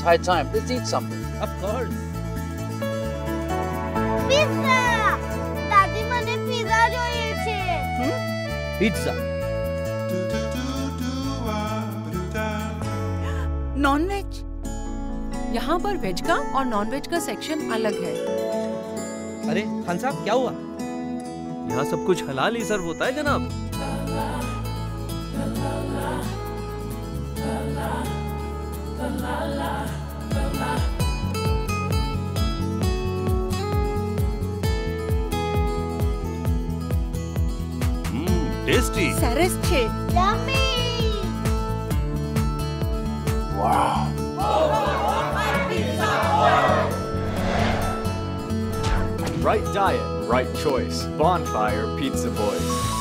It's high time. Let's eat something. Of course. Pizza દાદી મને pizza જોઈએ છે Pizza. नॉन वेज यहाँ पर वेज का और नॉन वेज का सेक्शन अलग है अरे खान साहब क्या हुआ यहाँ सब कुछ हलाल ही सर्व होता है जनाब ટેસ્ટી સરસ છે yummy Right diet, right choice. Bonfire Pizza Boys.